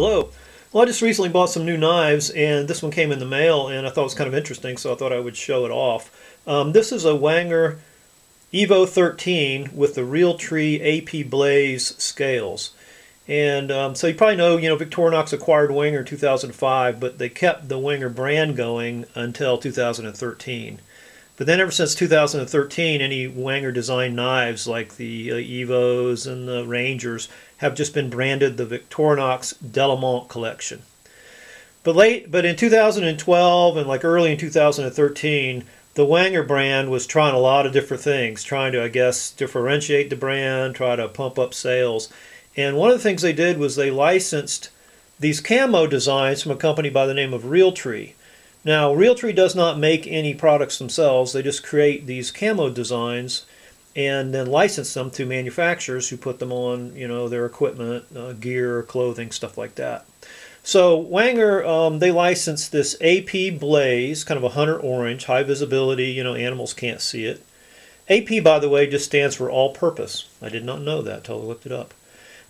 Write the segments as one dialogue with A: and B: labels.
A: Hello. Well, I just recently bought some new knives, and this one came in the mail, and I thought it was kind of interesting, so I thought I would show it off. Um, this is a Wenger Evo 13 with the Realtree AP Blaze scales. And um, so you probably know, you know, Victorinox acquired Wenger in 2005, but they kept the Wenger brand going until 2013. But then ever since 2013, any Wenger designed knives like the uh, Evos and the Rangers have just been branded the Victorinox Delémont collection. But late, but in 2012 and like early in 2013, the Wenger brand was trying a lot of different things, trying to, I guess, differentiate the brand, try to pump up sales. And one of the things they did was they licensed these camo designs from a company by the name of Realtree. Now, Realtree does not make any products themselves. They just create these camo designs and then license them to manufacturers who put them on, you know, their equipment, uh, gear, clothing, stuff like that. So Wenger, um, they licensed this AP Blaze, kind of a hunter orange, high visibility, you know, animals can't see it. AP, by the way, just stands for all purpose. I did not know that until I looked it up.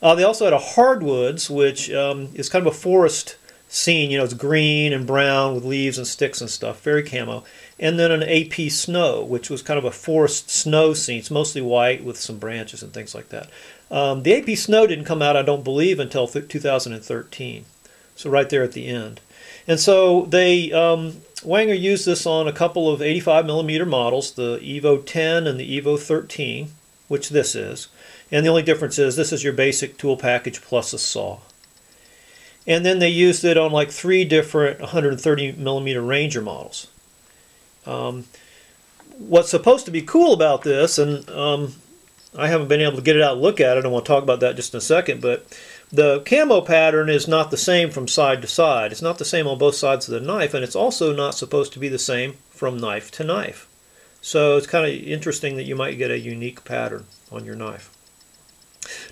A: Uh, they also had a hardwoods, which um, is kind of a forest scene. You know, it's green and brown with leaves and sticks and stuff, very camo. And then an AP Snow, which was kind of a forest snow scene. It's mostly white with some branches and things like that. Um, the AP Snow didn't come out, I don't believe, until 2013. So right there at the end. And so they um, Wenger used this on a couple of 85 millimeter models, the Evo 10 and the Evo 13, which this is. And the only difference is this is your basic tool package plus a saw. And then they used it on like three different 130 millimeter Ranger models. Um, what's supposed to be cool about this, and um, I haven't been able to get it out and look at it, I want to talk about that just in a second, but the camo pattern is not the same from side to side. It's not the same on both sides of the knife, and it's also not supposed to be the same from knife to knife. So it's kind of interesting that you might get a unique pattern on your knife.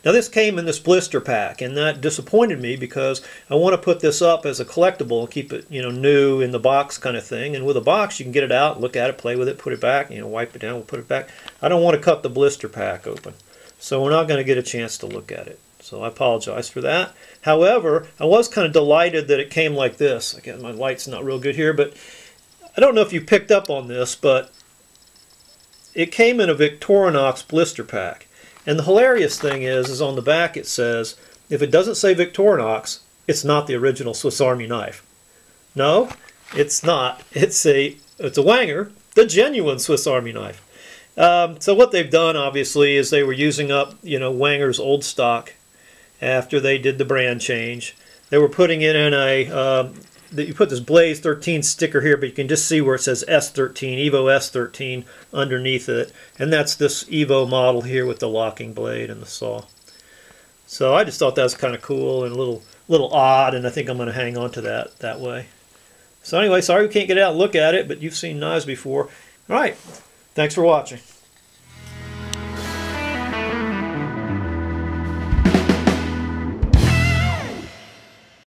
A: Now this came in this blister pack and that disappointed me because I want to put this up as a collectible and keep it you know new in the box kind of thing. And with a box you can get it out look at it play with it put it back you know wipe it down we'll put it back. I don't want to cut the blister pack open. So we're not going to get a chance to look at it. So I apologize for that. However I was kind of delighted that it came like this. Again my light's not real good here but I don't know if you picked up on this but it came in a Victorinox blister pack and the hilarious thing is, is on the back it says, if it doesn't say Victorinox, it's not the original Swiss Army knife. No, it's not. It's a it's a Wenger, the genuine Swiss Army knife. Um, so what they've done, obviously, is they were using up, you know, Wenger's old stock after they did the brand change. They were putting it in a um, that you put this Blaze 13 sticker here, but you can just see where it says S13, Evo S13 underneath it. And that's this Evo model here with the locking blade and the saw. So I just thought that was kind of cool and a little little odd, and I think I'm going to hang on to that that way. So anyway, sorry we can't get out and look at it, but you've seen knives before. All right, thanks for watching.